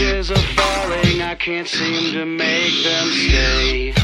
pictures are falling, I can't seem to make them stay.